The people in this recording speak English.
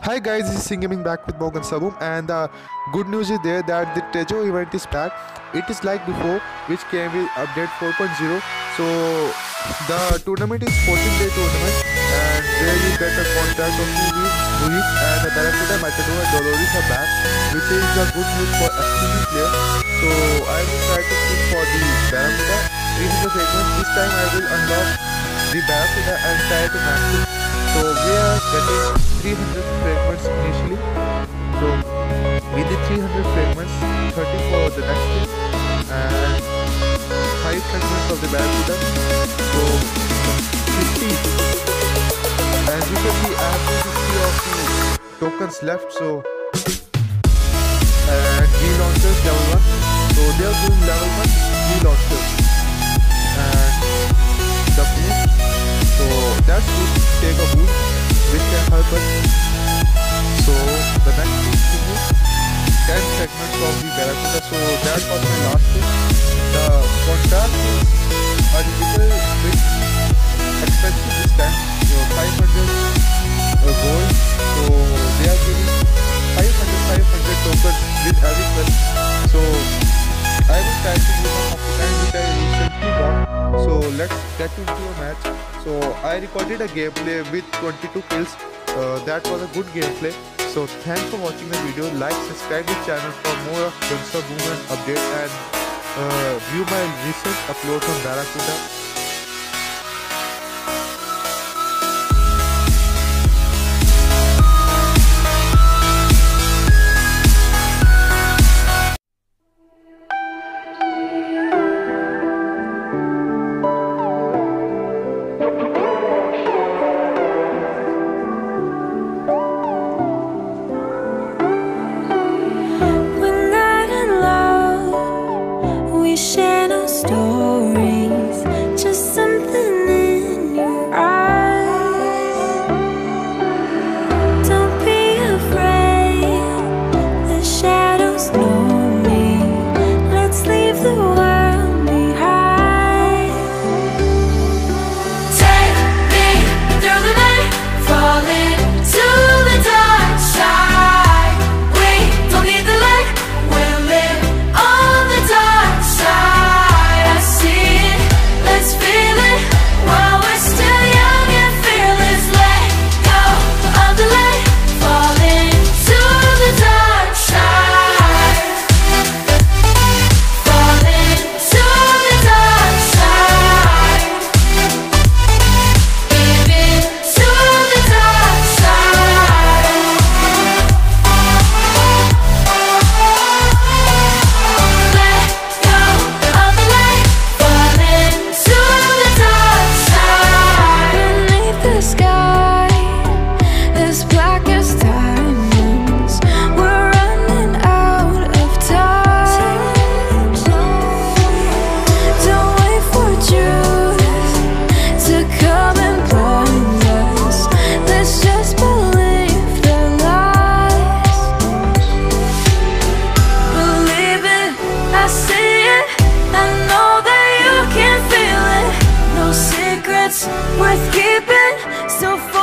Hi guys, this is Singh Gaming back with more Guns of Boom and the good news is there that the Trejo event is back. It is like before which came with update 4.0. So the tournament is 14 day tournament and there you get a contract of 2 weeks, and the Barracuda, Matador and Dolores are back which is a good news for FPV player. So I will try to click for the Barracuda 300 segment. This time I will unlock the Barracuda and try to max it. So we are getting 300 fragments initially. So with the 300 fragments, 30 for the next thing and 5 fragments of the Barracuda. So 50. As you can see, I have 250 of the tokens left. So and G launchers segments of the Barracuda. So that was my last thing. The contract is a little bit expensive this time. So 500 uh, gold. So they are giving 500 500 tokens with every quest. So I will try to use one of the time which I recently got. So let's get into a match. So I recorded a gameplay with 22 kills. Uh, that was a good gameplay. So thanks for watching the video. Like, subscribe the channel for more of Gunsa and update and uh, view my recent uploads on Barracuda. much keeping. So far